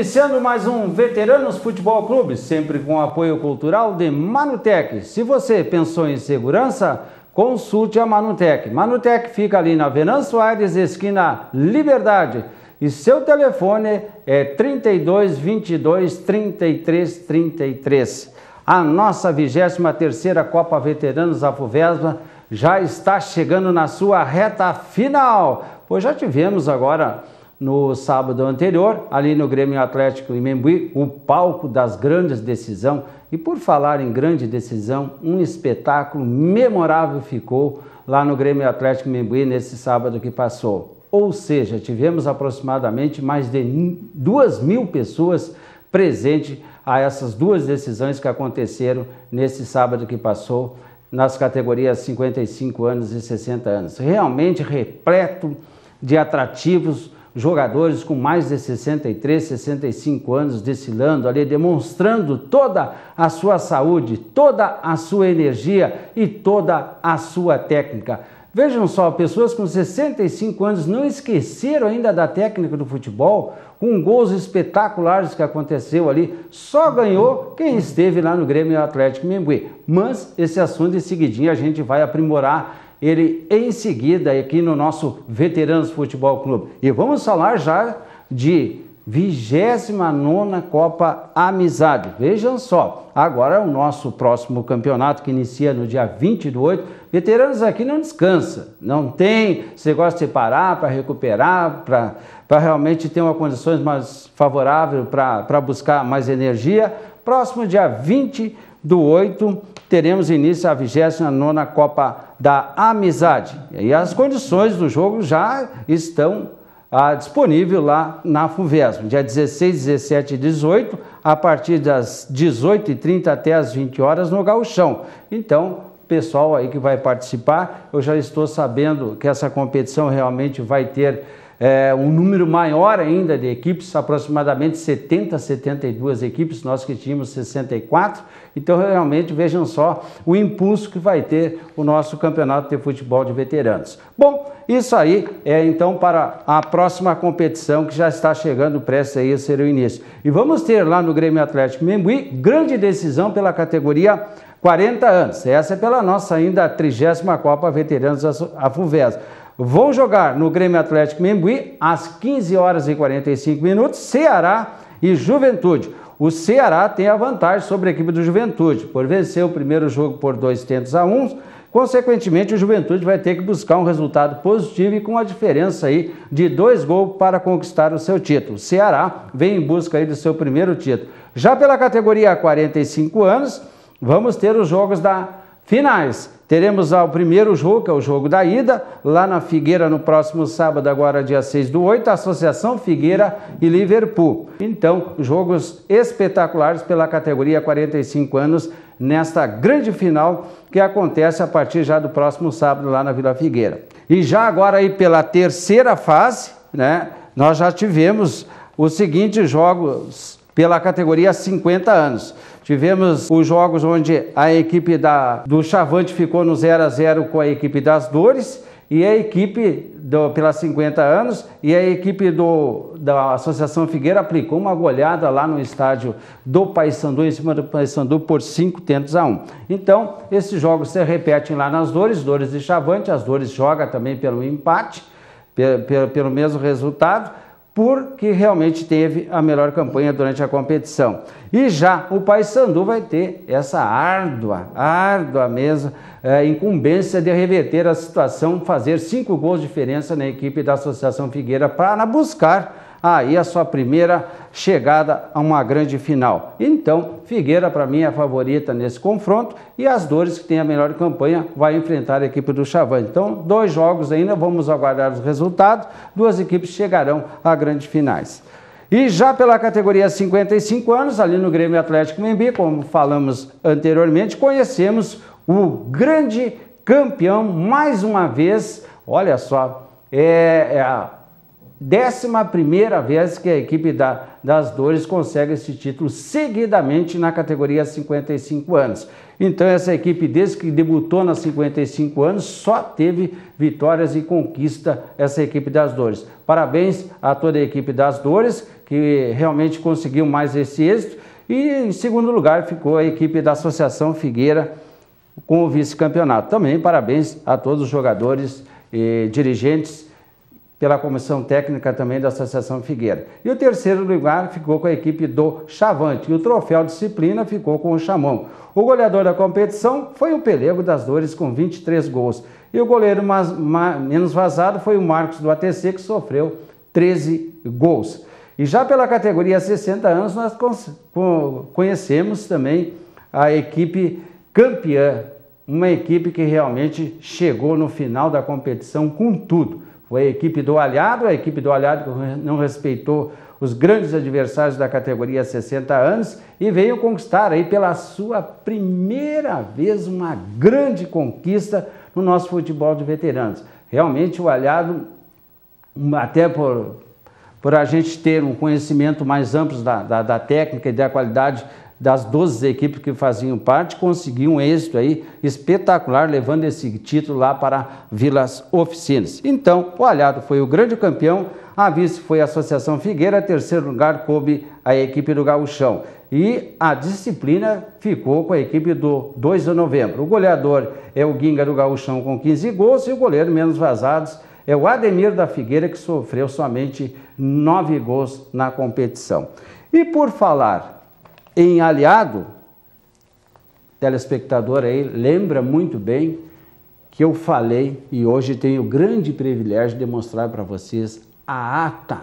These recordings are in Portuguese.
Iniciando mais um Veteranos Futebol Clube, sempre com apoio cultural de Manutec. Se você pensou em segurança, consulte a Manutec. Manutec fica ali na Venâncio Soares, esquina Liberdade. E seu telefone é 32 22 33 33. A nossa 23ª Copa Veteranos Afuvesma já está chegando na sua reta final. Pois já tivemos agora no sábado anterior, ali no Grêmio Atlético em Membuí, o palco das grandes decisões. E por falar em grande decisão, um espetáculo memorável ficou lá no Grêmio Atlético em Membuí nesse sábado que passou. Ou seja, tivemos aproximadamente mais de duas mil pessoas presentes a essas duas decisões que aconteceram nesse sábado que passou nas categorias 55 anos e 60 anos. Realmente repleto de atrativos jogadores com mais de 63, 65 anos desfilando ali, demonstrando toda a sua saúde, toda a sua energia e toda a sua técnica. Vejam só, pessoas com 65 anos não esqueceram ainda da técnica do futebol, com gols espetaculares que aconteceu ali. Só ganhou quem esteve lá no Grêmio Atlético Membuí. Mas esse assunto em seguidinho a gente vai aprimorar ele em seguida aqui no nosso Veteranos Futebol Clube. E vamos falar já de 29 Copa Amizade. Vejam só, agora é o nosso próximo campeonato que inicia no dia 20 do 8. Veteranos aqui não descansa, não tem, você gosta de parar para recuperar, para realmente ter uma condições mais favorável para buscar mais energia. Próximo dia 20 do 8, teremos início a 29 Copa da Amizade. E as condições do jogo já estão ah, disponíveis lá na FUVESM, dia 16, 17 e 18, a partir das 18h30 até as 20 horas no Gauchão. Então, pessoal aí que vai participar, eu já estou sabendo que essa competição realmente vai ter é, um número maior ainda de equipes, aproximadamente 70, 72 equipes, nós que tínhamos 64. Então, realmente, vejam só o impulso que vai ter o nosso campeonato de futebol de veteranos. Bom, isso aí é então para a próxima competição que já está chegando prestes aí a ser o início. E vamos ter lá no Grêmio Atlético Membuí grande decisão pela categoria 40 anos. Essa é pela nossa ainda 30 Copa Veteranos Afuvés vão jogar no Grêmio Atlético Membuí às 15 horas e 45 minutos, Ceará e Juventude. O Ceará tem a vantagem sobre a equipe do Juventude, por vencer o primeiro jogo por dois tentos a um. Consequentemente, o Juventude vai ter que buscar um resultado positivo e com a diferença aí de dois gols para conquistar o seu título. O Ceará vem em busca aí do seu primeiro título. Já pela categoria 45 anos, vamos ter os jogos da finais. Teremos o primeiro jogo, que é o jogo da ida, lá na Figueira no próximo sábado, agora dia 6 do 8, Associação Figueira e Liverpool. Então, jogos espetaculares pela categoria 45 anos nesta grande final que acontece a partir já do próximo sábado lá na Vila Figueira. E já agora aí pela terceira fase, né, nós já tivemos os seguintes jogos pela categoria 50 anos. Tivemos os jogos onde a equipe da, do Chavante ficou no 0 a 0 com a equipe das Dores e a equipe do, pela 50 anos e a equipe do, da Associação Figueira aplicou uma goleada lá no estádio do Paysandu, em cima do Paysandu, por 5 tentos a 1. Um. Então, esses jogos se repetem lá nas Dores, Dores e Chavante, as Dores joga também pelo empate, pelo, pelo mesmo resultado porque realmente teve a melhor campanha durante a competição. E já o Paysandu vai ter essa árdua, árdua mesa, é, incumbência de reverter a situação, fazer cinco gols de diferença na equipe da Associação Figueira para buscar aí a sua primeira chegada a uma grande final. Então, Figueira para mim é a favorita nesse confronto e as dores que tem a melhor campanha vai enfrentar a equipe do Chavante. Então, dois jogos ainda, vamos aguardar os resultados. Duas equipes chegarão a grandes finais. E já pela categoria 55 anos, ali no Grêmio Atlético Membi, como falamos anteriormente, conhecemos o grande campeão mais uma vez. Olha só, é, é décima primeira vez que a equipe da, das Dores consegue esse título seguidamente na categoria 55 anos. Então essa equipe desde que debutou nos 55 anos só teve vitórias e conquista essa equipe das Dores. Parabéns a toda a equipe das Dores que realmente conseguiu mais esse êxito e em segundo lugar ficou a equipe da Associação Figueira com o vice-campeonato. Também parabéns a todos os jogadores e dirigentes pela comissão técnica também da Associação Figueira. E o terceiro lugar ficou com a equipe do Chavante. E o troféu disciplina ficou com o Chamão. O goleador da competição foi o Pelego das Dores com 23 gols. E o goleiro mais, mais, menos vazado foi o Marcos do ATC, que sofreu 13 gols. E já pela categoria 60 anos, nós conhecemos também a equipe campeã, uma equipe que realmente chegou no final da competição com tudo. Foi a equipe do Alhado, a equipe do Alhado que não respeitou os grandes adversários da categoria 60 anos e veio conquistar aí pela sua primeira vez uma grande conquista no nosso futebol de veteranos. Realmente o Alhado, até por, por a gente ter um conhecimento mais amplo da, da, da técnica e da qualidade das 12 equipes que faziam parte, conseguiu um êxito aí espetacular, levando esse título lá para Vilas Oficinas. Então, o Alhado foi o grande campeão, a vice foi a Associação Figueira, terceiro lugar coube a equipe do Gauchão. E a disciplina ficou com a equipe do 2 de novembro. O goleador é o Guinga do Gauchão com 15 gols e o goleiro menos vazados é o Ademir da Figueira, que sofreu somente 9 gols na competição. E por falar em aliado, telespectador aí lembra muito bem que eu falei e hoje tenho o grande privilégio de mostrar para vocês a ata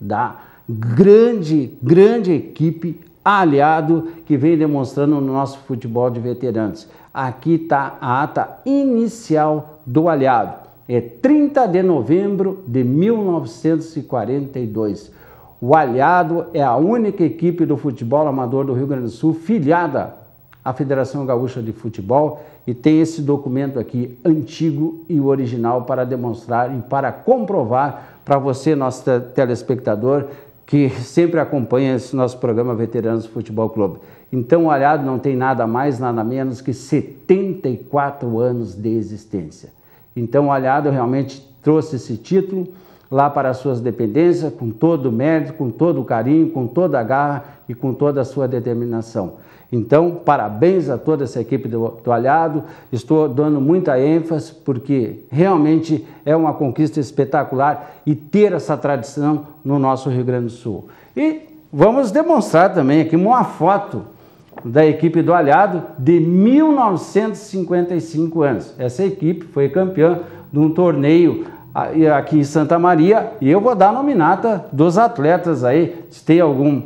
da grande, grande equipe aliado que vem demonstrando no nosso futebol de veteranos. Aqui está a ata inicial do aliado. É 30 de novembro de 1942. O Aliado é a única equipe do futebol amador do Rio Grande do Sul filiada à Federação Gaúcha de Futebol e tem esse documento aqui antigo e original para demonstrar e para comprovar para você, nosso telespectador, que sempre acompanha esse nosso programa Veteranos Futebol Clube. Então, o Aliado não tem nada mais, nada menos que 74 anos de existência. Então, o Aliado realmente trouxe esse título lá para as suas dependências, com todo o mérito, com todo o carinho, com toda a garra e com toda a sua determinação. Então, parabéns a toda essa equipe do, do Alhado. Estou dando muita ênfase porque realmente é uma conquista espetacular e ter essa tradição no nosso Rio Grande do Sul. E vamos demonstrar também aqui uma foto da equipe do Alhado de 1955 anos. Essa equipe foi campeã de um torneio aqui em Santa Maria e eu vou dar a nominata dos atletas aí. Se tem algum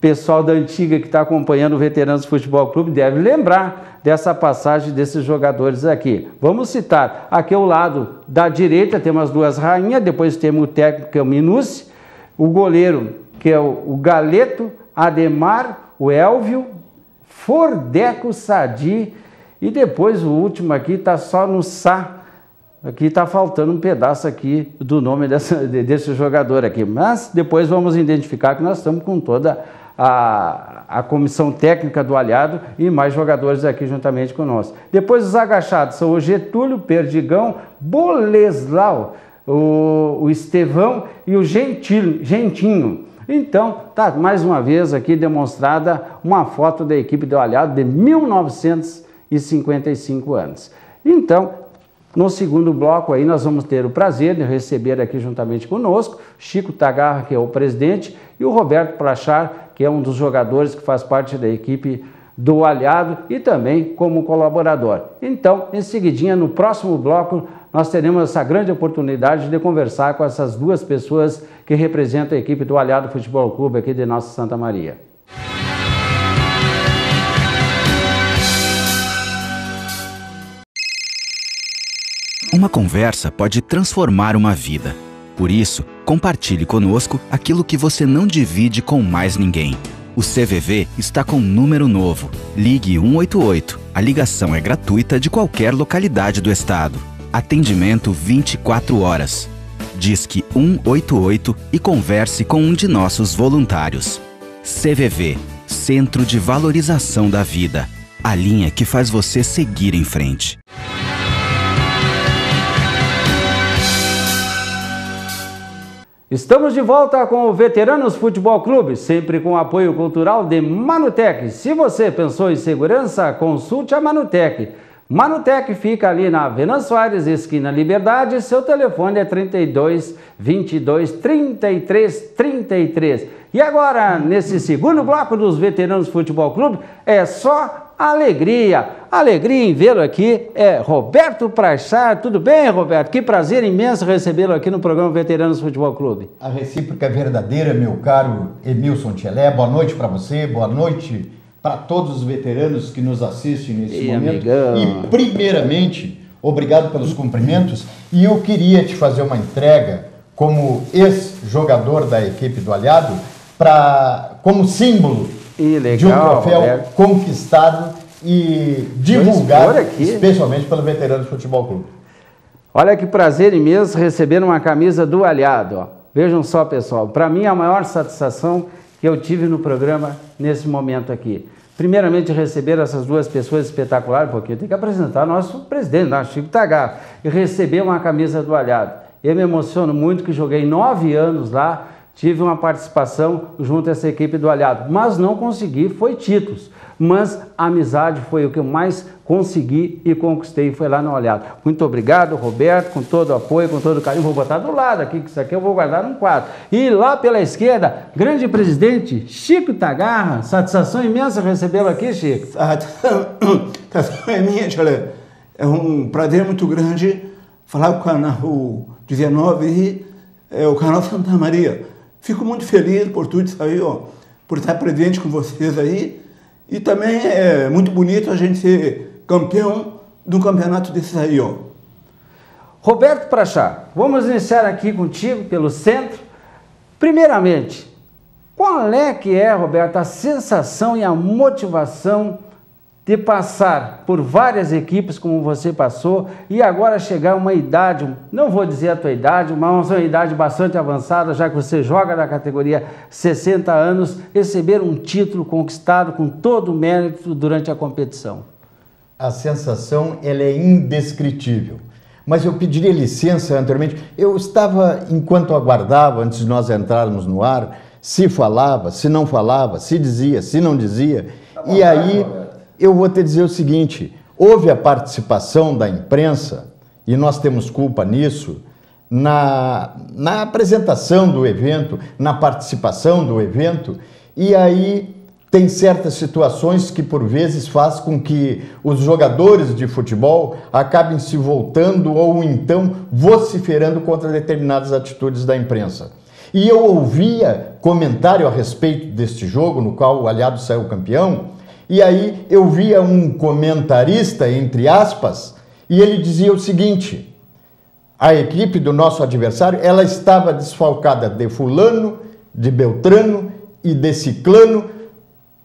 pessoal da antiga que está acompanhando o Veteranos Futebol Clube, deve lembrar dessa passagem desses jogadores aqui. Vamos citar, aqui ao lado da direita temos as duas rainhas, depois temos o técnico que é o Minucci, o goleiro que é o, Galeto, Ademar, o Elvio, Fordeco Sadi e depois o último aqui está só no Sá, Aqui está faltando um pedaço aqui do nome dessa, desse jogador aqui, mas depois vamos identificar que nós estamos com toda a, a comissão técnica do aliado e mais jogadores aqui juntamente conosco. Depois os agachados são o Getúlio, Perdigão, Boleslau, o, o Estevão e o Gentil, Gentinho. Então, tá mais uma vez aqui demonstrada uma foto da equipe do aliado de 1955 anos. Então, no segundo bloco aí nós vamos ter o prazer de receber aqui juntamente conosco Chico Tagarra, que é o presidente, e o Roberto Plachar, que é um dos jogadores que faz parte da equipe do Aliado e também como colaborador. Então, em seguidinha, no próximo bloco, nós teremos essa grande oportunidade de conversar com essas duas pessoas que representam a equipe do Aliado Futebol Clube aqui de Nossa Santa Maria. Uma conversa pode transformar uma vida. Por isso, compartilhe conosco aquilo que você não divide com mais ninguém. O CVV está com um número novo. Ligue 188. A ligação é gratuita de qualquer localidade do estado. Atendimento 24 horas. Disque 188 e converse com um de nossos voluntários. CVV Centro de Valorização da Vida a linha que faz você seguir em frente. Estamos de volta com o Veteranos Futebol Clube, sempre com apoio cultural de Manutec. Se você pensou em segurança, consulte a Manutec. Manutec fica ali na Venâncio Soares, esquina Liberdade. Seu telefone é 32 22 33 33. E agora, nesse segundo bloco dos Veteranos Futebol Clube, é só alegria. Alegria em vê-lo aqui é Roberto Prachar. Tudo bem, Roberto? Que prazer imenso recebê-lo aqui no programa Veteranos Futebol Clube. A recíproca é verdadeira, meu caro Emilson Tchelé. Boa noite para você, boa noite para todos os veteranos que nos assistem nesse e momento. Amigão. E, primeiramente, obrigado pelos cumprimentos. E eu queria te fazer uma entrega como ex-jogador da equipe do Aliado, pra, como símbolo de um troféu Roberto. conquistado e divulgado, especialmente pelo Veteranos Futebol Clube. Olha que prazer imenso receber uma camisa do Aliado. Ó. Vejam só, pessoal, para mim a maior satisfação que eu tive no programa nesse momento aqui. Primeiramente, receber essas duas pessoas espetaculares, porque eu tenho que apresentar nosso presidente, nosso Chico Tagar, e receber uma camisa do Alhado. Eu me emociono muito que joguei nove anos lá, tive uma participação junto a essa equipe do Alhado, mas não consegui, foi títulos mas a amizade foi o que eu mais consegui e conquistei, foi lá no Olhado. Muito obrigado, Roberto, com todo o apoio, com todo o carinho. Vou botar do lado aqui, que isso aqui eu vou guardar num quadro. E lá pela esquerda, grande presidente Chico Tagarra, satisfação imensa recebê-lo aqui, Chico. Satisfação é minha, Tchale. É um prazer muito grande falar com o canal 19 e é, o canal Santa Maria. Fico muito feliz por tudo isso aí, ó, por estar presente com vocês aí e também é muito bonito a gente ser campeão um campeonato desse aí, ó. Roberto Prachá, vamos iniciar aqui contigo pelo centro. Primeiramente, qual é que é, Roberto, a sensação e a motivação de passar por várias equipes como você passou e agora chegar a uma idade, não vou dizer a tua idade, mas uma idade bastante avançada, já que você joga na categoria 60 anos, receber um título conquistado com todo o mérito durante a competição? A sensação ela é indescritível. Mas eu pediria licença anteriormente. Eu estava, enquanto aguardava, antes de nós entrarmos no ar, se falava, se não falava, se dizia, se não dizia. Tá e aí eu vou te dizer o seguinte: houve a participação da imprensa, e nós temos culpa nisso, na, na apresentação do evento, na participação do evento, e aí tem certas situações que por vezes faz com que os jogadores de futebol acabem se voltando ou então vociferando contra determinadas atitudes da imprensa. E eu ouvia comentário a respeito deste jogo, no qual o Aliado saiu campeão, e aí eu via um comentarista, entre aspas, e ele dizia o seguinte: a equipe do nosso adversário ela estava desfalcada de fulano, de Beltrano e de Ciclano,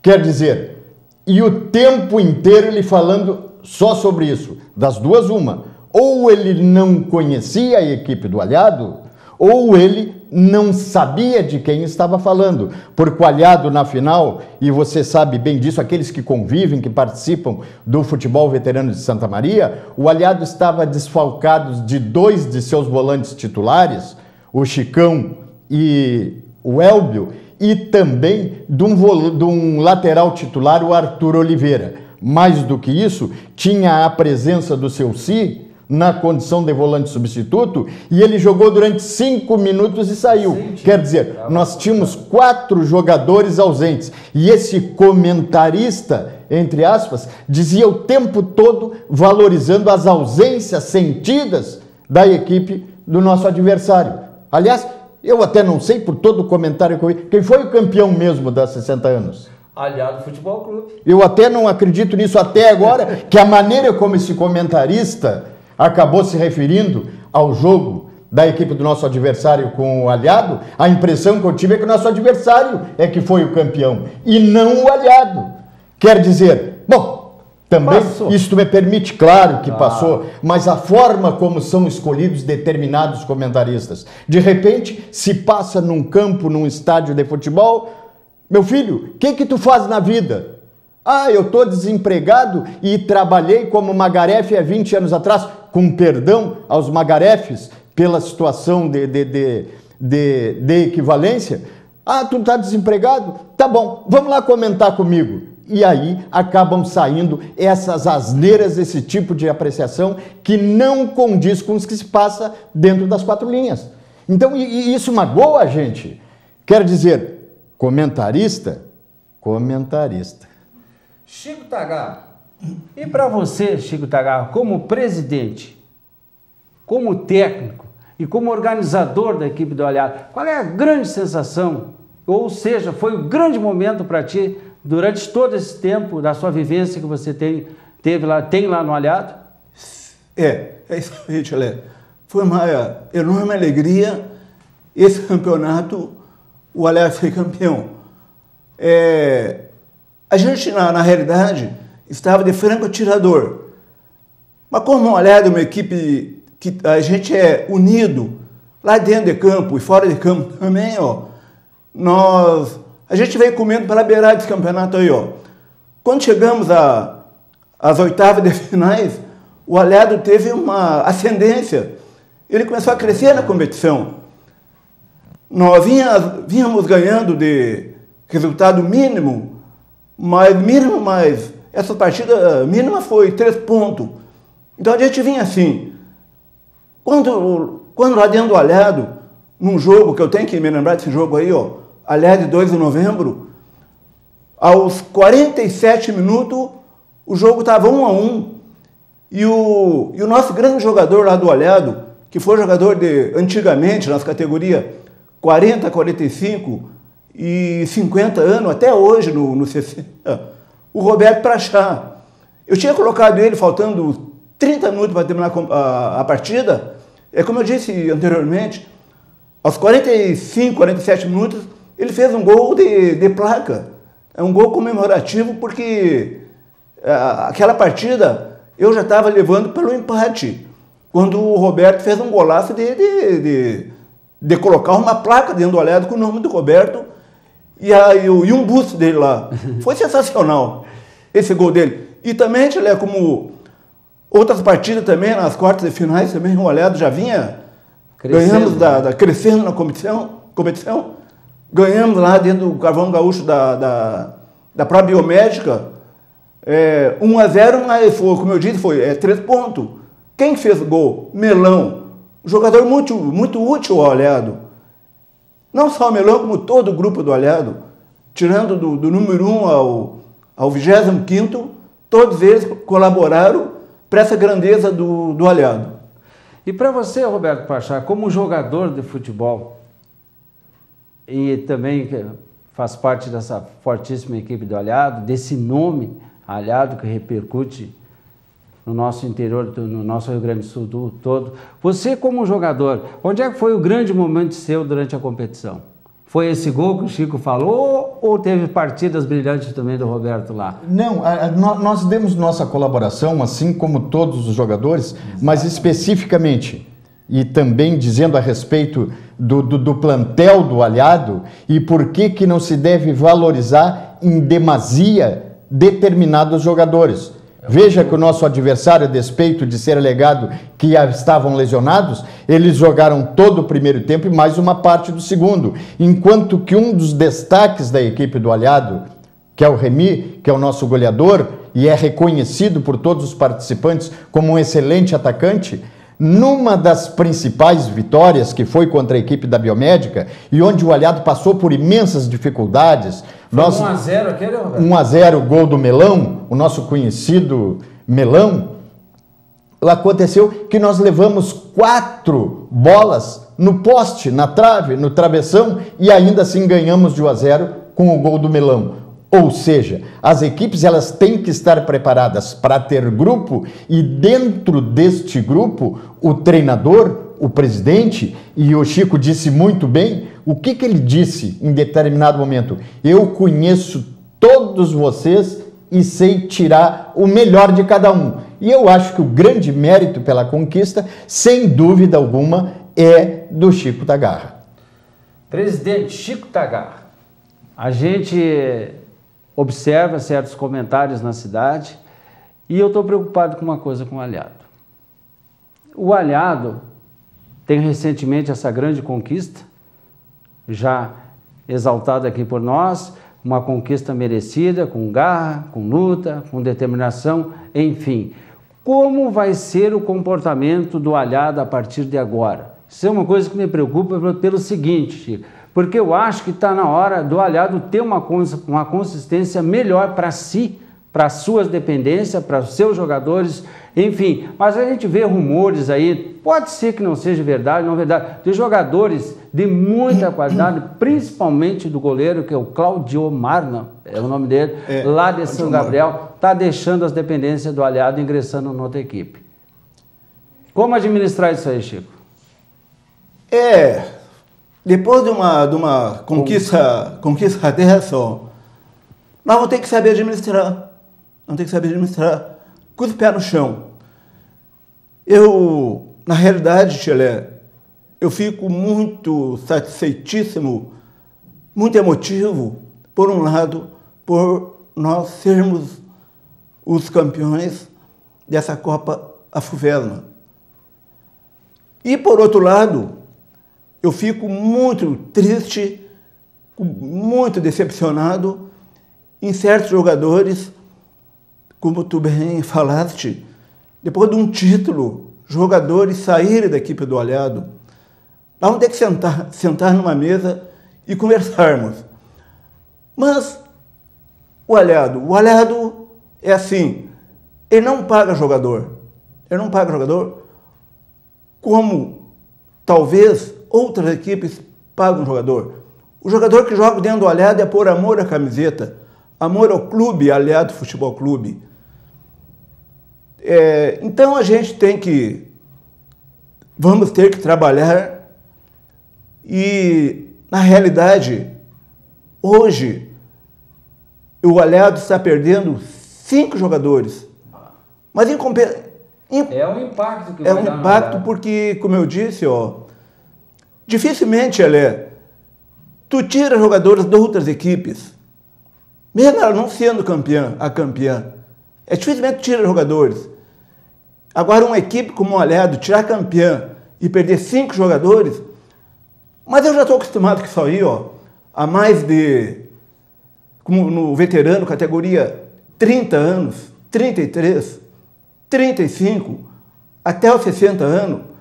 quer dizer, e o tempo inteiro ele falando só sobre isso, das duas uma, ou ele não conhecia a equipe do aliado, ou ele não sabia de quem estava falando, porque o aliado na final, e você sabe bem disso, aqueles que convivem, que participam do futebol veterano de Santa Maria, o aliado estava desfalcado de dois de seus volantes titulares, o Chicão e o Elbio, e também de um, de um lateral titular, o Arthur Oliveira. Mais do que isso, tinha a presença do seu Si, na condição de volante substituto e ele jogou durante cinco minutos e saiu. Quer dizer, nós tínhamos quatro jogadores ausentes e esse comentarista, entre aspas, dizia o tempo todo valorizando as ausências sentidas da equipe do nosso adversário. Aliás, eu até não sei por todo o comentário que eu vi, quem foi o campeão mesmo das 60 anos? Aliado Futebol Clube. Eu até não acredito nisso até agora, que a maneira como esse comentarista acabou se referindo ao jogo da equipe do nosso adversário com o aliado, a impressão que eu tive é que o nosso adversário é que foi o campeão e não o aliado. Quer dizer, bom, Também, passou. isso me permite, claro que ah. passou, mas a forma como são escolhidos determinados comentaristas. De repente, se passa num campo, num estádio de futebol, meu filho, o que que tu faz na vida? Ah, eu estou desempregado e trabalhei como magarefe há 20 anos atrás, com perdão aos magarefes pela situação de, de, de, de, de equivalência. Ah, tu está desempregado? Tá bom, vamos lá comentar comigo. E aí acabam saindo essas asneiras, esse tipo de apreciação que não condiz com o que se passa dentro das quatro linhas. Então, e isso magoa a gente. Quer dizer, comentarista, comentarista. Chico Tagar, e para você, Chico Tagar, como presidente, como técnico e como organizador da equipe do Olhar, qual é a grande sensação, ou seja, foi o grande momento para ti durante todo esse tempo da sua vivência que você tem, teve lá, tem lá no Alhado? É, é isso aí, Tchulé. Foi uma enorme alegria esse campeonato, o Alhado foi campeão. É, a gente, na, na realidade, estava de franco atirador. Mas como Alhado é uma equipe que a gente é unido, lá dentro de campo e fora de campo também, ó, nós a gente vem comendo pela beirada desse campeonato aí, ó. Quando chegamos às oitavas de finais, o Alhado teve uma ascendência. Ele começou a crescer na competição. Nós vínhamos ganhando de resultado mínimo, mas mínimo, mas essa partida mínima foi três pontos. Então a gente vinha assim. Quando, quando lá dentro do Alhado, num jogo, que eu tenho que me lembrar desse jogo aí, ó, de 2 de novembro, aos 47 minutos, o jogo estava 1 a 1 e o, e o nosso grande jogador lá do Olhado, que foi jogador de antigamente, nas categorias 40, 45 e 50 anos, até hoje no, no 60, o Roberto Prachá. Eu tinha colocado ele faltando 30 minutos para terminar a, a, a partida. É como eu disse anteriormente, aos 45, 47 minutos, ele fez um gol de, de placa. É um gol comemorativo porque é, aquela partida eu já estava levando pelo empate. Quando o Roberto fez um golaço de, de, de, de colocar uma placa dentro do olhado com o nome do Roberto e, aí, e um busto dele lá. Foi sensacional esse gol dele. E também, é como outras partidas também, nas quartas e finais também, o olhado já vinha crescendo, ganhamos da, da, crescendo na competição, competição Ganhamos lá dentro do Carvão Gaúcho da, da, da própria biomédica é, 1 a 0 mas foi, como eu disse, foi é, 3 pontos. Quem fez o gol? Melão. Um jogador muito, muito útil ao Olhado. Não só o Melão, como todo o grupo do Olhado. Tirando do, do número 1 ao, ao 25, todos eles colaboraram para essa grandeza do, do Olhado. E para você, Roberto Pachá, como jogador de futebol, e também faz parte dessa fortíssima equipe do Alhado, desse nome Alhado que repercute no nosso interior, no nosso Rio Grande do Sul todo. Você como jogador, onde é que foi o grande momento seu durante a competição? Foi esse gol que o Chico falou ou teve partidas brilhantes também do Roberto lá? Não, a, a, nós demos nossa colaboração, assim como todos os jogadores, Exato. mas especificamente e também dizendo a respeito do, do, do, plantel do aliado e por que, que não se deve valorizar em demasia determinados jogadores. Veja que o nosso adversário, a despeito de ser alegado que estavam lesionados, eles jogaram todo o primeiro tempo e mais uma parte do segundo. Enquanto que um dos destaques da equipe do Alhado, que é o Remy, que é o nosso goleador e é reconhecido por todos os participantes como um excelente atacante, numa das principais vitórias, que foi contra a equipe da Biomédica, e onde o Aliado passou por imensas dificuldades. Foi nós, 1 a 0 aquele, Roberto? 1 a 0 gol do Melão, o nosso conhecido Melão. Aconteceu que nós levamos quatro bolas no poste, na trave, no travessão, e ainda assim ganhamos de 1 a 0 com o gol do Melão. Ou seja, as equipes elas têm que estar preparadas para ter grupo e dentro deste grupo o treinador, o presidente, e o Chico disse muito bem, o que, que ele disse em determinado momento? Eu conheço todos vocês e sei tirar o melhor de cada um. E eu acho que o grande mérito pela conquista, sem dúvida alguma, é do Chico Tagarra. Presidente Chico Tagarra, a gente observa certos comentários na cidade e eu estou preocupado com uma coisa com o Alhado. O Alhado tem recentemente essa grande conquista, já exaltada aqui por nós, uma conquista merecida, com garra, com luta, com determinação, enfim. Como vai ser o comportamento do Alhado a partir de agora? Isso é uma coisa que me preocupa pelo seguinte, Chico, porque eu acho que está na hora do Alhado ter uma, uma consistência melhor para si, para suas dependências, para os seus jogadores, enfim. Mas a gente vê rumores aí, pode ser que não seja verdade, não verdade, de jogadores de muita qualidade, principalmente do goleiro, que é o Claudio Marna, é o nome dele, é, lá de São Gabriel, está deixando as dependências do aliado ingressando em outra equipe. Como administrar isso aí, Chico? É, depois de uma, de uma conquista, conquista dessa, nós vamos ter que saber administrar não tem que saber administrar. Com o pé no chão. Eu, na realidade, Tchelé, eu fico muito satisfeitíssimo, muito emotivo, por um lado, por nós sermos os campeões dessa Copa Afuvesma. E, por outro lado, eu fico muito triste, muito decepcionado em certos jogadores como tu bem falaste, depois de um título, jogadores saírem da equipe do Olhado, nós vamos ter que sentar, sentar numa mesa e conversarmos. Mas o Olhado, o Olhado é assim, ele não paga jogador. Ele não paga jogador como talvez outras equipes pagam jogador. O jogador que joga dentro do Olhado é por amor à camiseta, amor ao clube, Aliado Futebol Clube. É, então a gente tem que, vamos ter que trabalhar e, na realidade, hoje, o Aliado está perdendo cinco jogadores. Mas em, em É um impacto que É um impacto porque, como eu disse, ó, dificilmente, Alé, tu tira jogadores de outras equipes, mesmo ela não sendo campeã, a campeã. É dificilmente tira jogadores. Agora, uma equipe como o Alhado tirar campeã e perder cinco jogadores, mas eu já estou acostumado com isso aí, ó, há mais de, como no veterano, categoria 30 anos, 33, 35, até os 60 anos.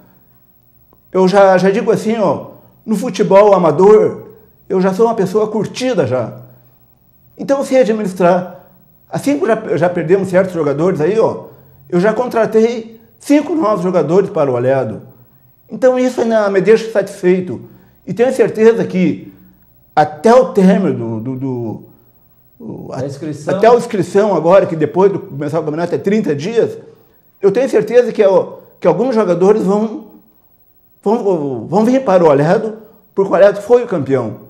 Eu já, já digo assim, ó, no futebol amador, eu já sou uma pessoa curtida já. Então, sei administrar. Assim que já, já perdemos certos jogadores aí, ó, eu já contratei cinco novos jogadores para o Olhado. Então isso ainda me deixa satisfeito. E tenho certeza que até o término do, do, do a, inscrição. até a inscrição agora, que depois do começar o campeonato é 30 dias, eu tenho certeza que, que alguns jogadores vão, vão, vão vir para o Olhado, porque o Olhado foi o campeão.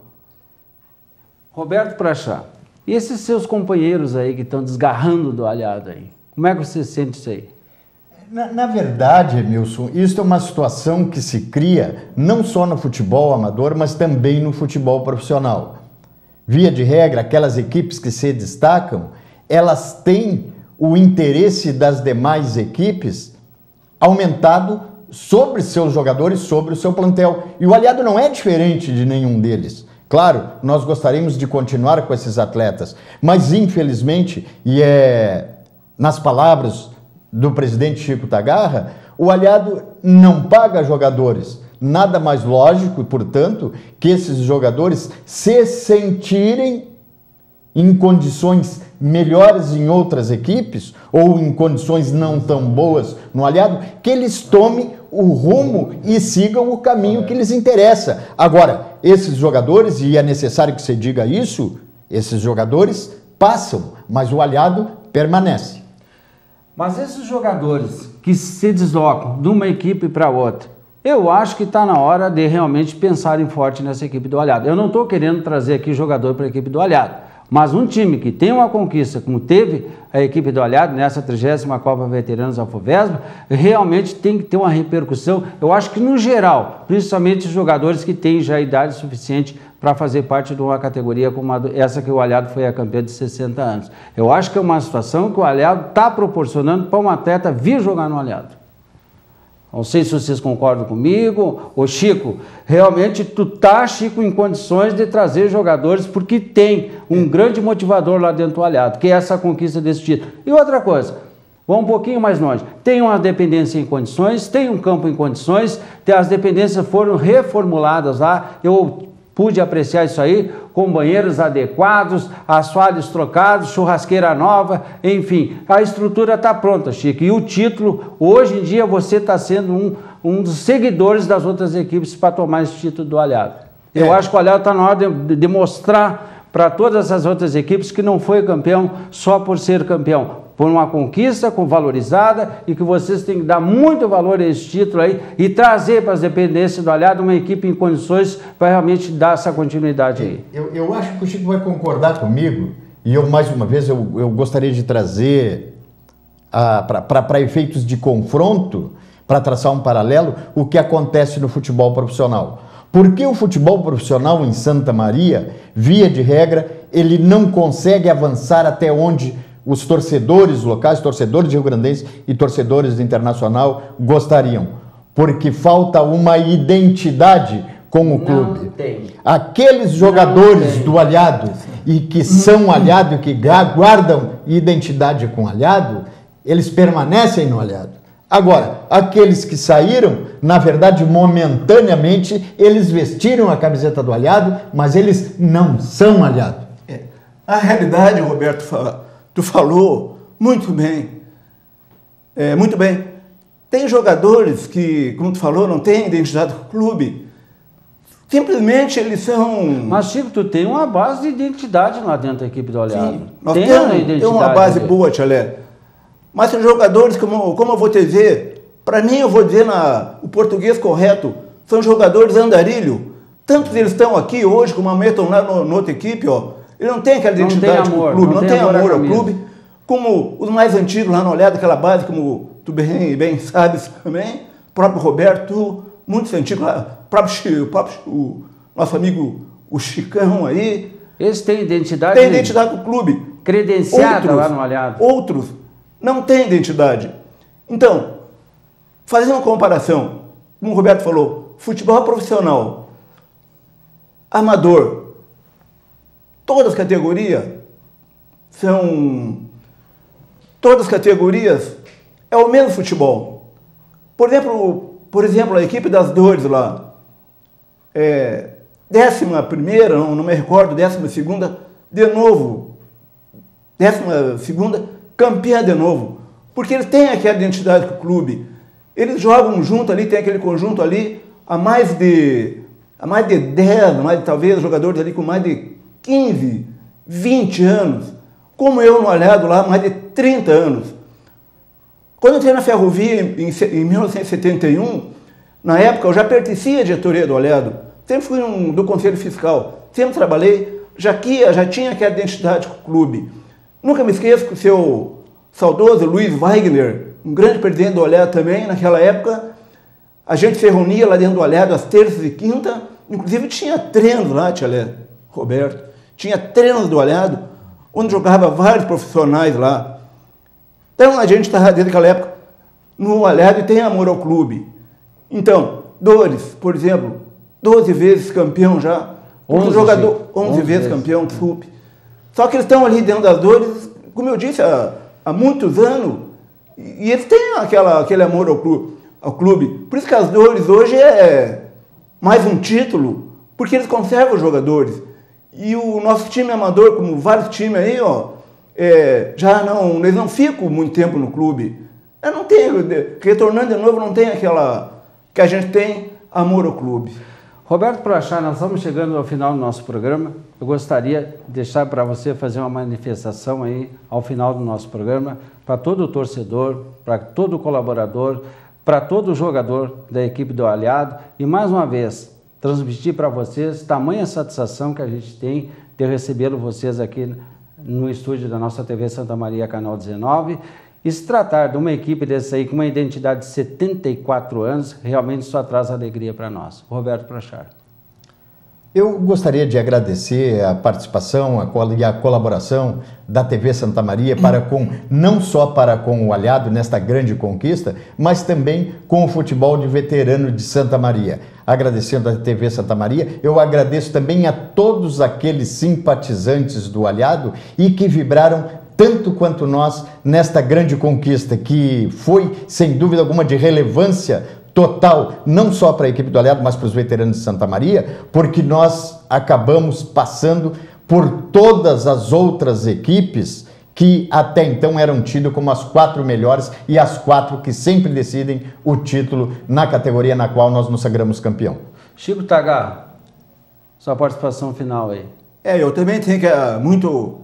Roberto Prachá, e esses seus companheiros aí que estão desgarrando do Olhado aí? Como é que você sente isso aí? Na, na, verdade, Emilson, isso é uma situação que se cria não só no futebol amador, mas também no futebol profissional. Via de regra, aquelas equipes que se destacam, elas têm o interesse das demais equipes aumentado sobre seus jogadores, sobre o seu plantel. E o aliado não é diferente de nenhum deles. Claro, nós gostaríamos de continuar com esses atletas, mas infelizmente, e é nas palavras do presidente Chico Tagarra, o aliado não paga jogadores. Nada mais lógico, portanto, que esses jogadores se sentirem em condições melhores em outras equipes ou em condições não tão boas no aliado, que eles tomem o rumo e sigam o caminho que lhes interessa. Agora, esses jogadores, e é necessário que você diga isso, esses jogadores passam, mas o aliado permanece. Mas esses jogadores que se deslocam de uma equipe para outra, eu acho que está na hora de realmente pensarem forte nessa equipe do Alhado. Eu não estou querendo trazer aqui jogador para a equipe do Alhado. Mas um time que tem uma conquista, como teve a equipe do Aliado nessa 30 Copa Veteranos Alfovesba, realmente tem que ter uma repercussão. Eu acho que no geral, principalmente os jogadores que têm já idade suficiente para fazer parte de uma categoria como essa que o Aliado foi a campeã de 60 anos. Eu acho que é uma situação que o Aliado está proporcionando para um atleta vir jogar no Aliado. Não sei se vocês concordam comigo. Ô Chico, realmente tu tá, Chico, em condições de trazer jogadores, porque tem um grande motivador lá dentro do Alhado, que é essa conquista desse título. E outra coisa, vamos um pouquinho mais longe. Tem uma dependência em condições, tem um campo em condições, as dependências foram reformuladas lá. Eu Pude apreciar isso aí com banheiros adequados, assoalhos trocados, churrasqueira nova, enfim, a estrutura está pronta, Chico. E o título, hoje em dia, você está sendo um, um dos seguidores das outras equipes para tomar esse título do Alhado. É. Eu acho que o Alhado está na hora de, de mostrar para todas as outras equipes que não foi campeão só por ser campeão por uma conquista valorizada e que vocês têm que dar muito valor a esse título aí e trazer para as dependências do Aliado uma equipe em condições para realmente dar essa continuidade aí. Eu, eu acho que o Chico vai concordar comigo e eu, mais uma vez, eu, eu gostaria de trazer para efeitos de confronto, para traçar um paralelo, o que acontece no futebol profissional. Porque o futebol profissional em Santa Maria, via de regra, ele não consegue avançar até onde os torcedores locais, torcedores de Rio Grandense e torcedores internacional gostariam, porque falta uma identidade com o clube. Tem. Aqueles jogadores do Alhado e que são Alhado e que guardam identidade com Alhado, eles permanecem no Alhado. Agora, aqueles que saíram, na verdade, momentaneamente, eles vestiram a camiseta do Alhado, mas eles não são Alhado. É. A realidade, Roberto, fala Tu falou muito bem. É, muito bem. Tem jogadores que, como tu falou, não têm identidade do clube. Simplesmente eles são. Mas, Chico, tu tem uma base de identidade lá dentro da equipe do Olhado. Sim, nós tem temos, uma, identidade uma base ali. boa, Tchalé. Mas são jogadores, como, como eu vou te dizer, para mim eu vou dizer na, o português correto, são jogadores andarilho. Tantos eles estão aqui hoje, como a estão lá no, no outra equipe, ó. Ele não tem aquela identidade com o clube, não, não tem, amor, amor ao clube. Como os mais antigos lá no Olhada, aquela base, como tu bem, bem sabes também, o próprio Roberto, muitos antigos lá, o próprio, o próprio o nosso amigo o Chicão aí. Eles têm identidade? Tem identidade com o clube. Credenciada outros, lá no Olhada. Outros não têm identidade. Então, fazendo uma comparação, como o Roberto falou, futebol profissional, amador, Todas as categorias são. Todas as categorias é o mesmo futebol. Por exemplo, por exemplo a equipe das dores lá, é, décima primeira, não, não me recordo, décima segunda, de novo. Décima segunda, campeã de novo. Porque eles têm aquela identidade com o clube. Eles jogam junto ali, tem aquele conjunto ali, há mais de, há mais de 10, mais talvez jogadores ali com mais de 15, 20 anos, como eu no Alhado lá, mais de 30 anos. Quando entrei na ferrovia em, em 1971, na época eu já pertencia à diretoria do Alhado, sempre fui um, do conselho fiscal, sempre trabalhei, já, que, já tinha aquela identidade com o clube. Nunca me esqueço que o seu saudoso Luiz Wagner, um grande presidente do Olhado também, naquela época, a gente se reunia lá dentro do Olhado às terças e quinta, inclusive tinha treinos lá, tia Roberto. Tinha treinos do Olhado, onde jogava vários profissionais lá. Então a gente estava desde aquela época no Olhado e tem amor ao clube. Então, Dores, por exemplo, 12 vezes campeão já. 11 jogador, 11, 11 vezes campeão, desculpe. Só que eles estão ali dentro das Dores, como eu disse, há, há muitos anos, e eles têm aquela, aquele amor ao clube, ao clube. Por isso que as Dores hoje é mais um título, porque eles conservam os jogadores. E o nosso time amador, como vários times aí, ó, é, já não, eles não ficam muito tempo no clube. Eu não tenho, retornando de novo, não tem aquela que a gente tem amor ao clube. Roberto Prachar, nós estamos chegando ao final do nosso programa. Eu gostaria de deixar para você fazer uma manifestação aí ao final do nosso programa para todo torcedor, para todo colaborador, para todo jogador da equipe do Aliado e mais uma vez transmitir para vocês tamanha satisfação que a gente tem de recebê-lo vocês aqui no estúdio da nossa TV Santa Maria, canal 19. E se tratar de uma equipe dessa aí com uma identidade de 74 anos, realmente só traz alegria para nós. Roberto Prachar. Eu gostaria de agradecer a participação e a colaboração da TV Santa Maria para com não só para com o Alhado nesta grande conquista, mas também com o futebol de veterano de Santa Maria. Agradecendo a TV Santa Maria, eu agradeço também a todos aqueles simpatizantes do Alhado e que vibraram tanto quanto nós nesta grande conquista que foi, sem dúvida alguma, de relevância total, não só para a equipe do Aliado, mas para os veteranos de Santa Maria, porque nós acabamos passando por todas as outras equipes que até então eram tidas como as quatro melhores e as quatro que sempre decidem o título na categoria na qual nós nos sagramos campeão. Chico Tagar, sua participação final aí. É, eu também tenho que uh, muito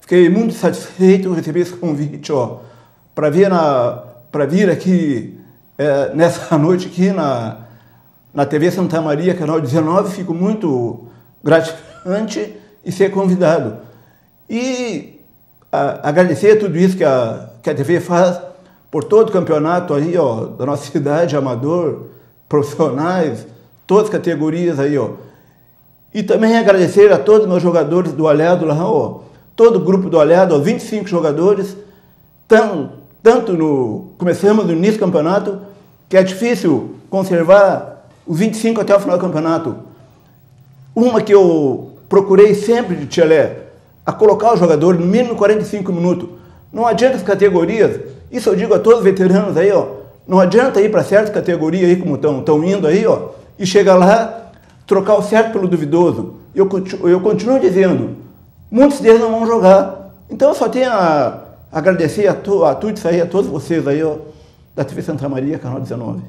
fiquei muito satisfeito receber esse convite, ó, para vir na para vir aqui é, nessa noite aqui na, na TV Santa Maria, canal 19, fico muito gratificante e ser convidado. E agradecer tudo isso que a, que a TV faz por todo o campeonato aí, ó, da nossa cidade, amador, profissionais, todas as categorias aí, ó. E também agradecer a todos os meus jogadores do Alhado lá, ó, todo o grupo do Alhado, ó, 25 jogadores, tão, tanto no. Começamos no início do campeonato, que é difícil conservar os 25 até o final do campeonato. Uma que eu procurei sempre de Tchelé, a colocar o jogador no mínimo 45 minutos. Não adianta as categorias, isso eu digo a todos os veteranos aí, ó, não adianta ir para certas categorias aí, como estão indo aí, ó, e chegar lá, trocar o certo pelo duvidoso. Eu, eu continuo dizendo, muitos deles não vão jogar. Então eu só tenho a agradecer a, tu, a tudo isso aí, a todos vocês aí, ó, da TV Santa Maria, canal 19.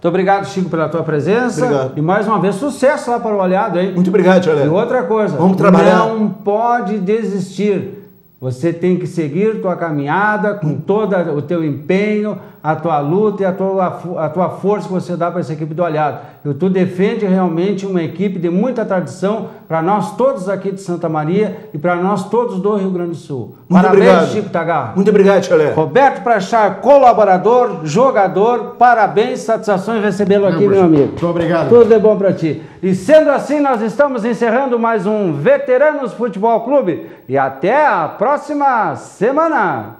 Muito obrigado, Chico, pela tua presença. Obrigado. E mais uma vez, sucesso lá para o Aliado, hein? Muito obrigado, Tio E outra coisa, Vamos trabalhar. não pode desistir. Você tem que seguir tua caminhada com todo o teu empenho, a tua luta e a tua, a tua força que você dá para essa equipe do Aliado. E tu defende realmente uma equipe de muita tradição para nós todos aqui de Santa Maria e para nós todos do Rio Grande do Sul. Muito Parabéns, obrigado. Chico Tagar. Muito obrigado, Tchelé. Roberto Prachar, colaborador, jogador, parabéns, satisfação em recebê-lo aqui, meu amigo. Muito obrigado. Tudo de bom para ti. E sendo assim, nós estamos encerrando mais um Veteranos Futebol Clube e até a próxima semana.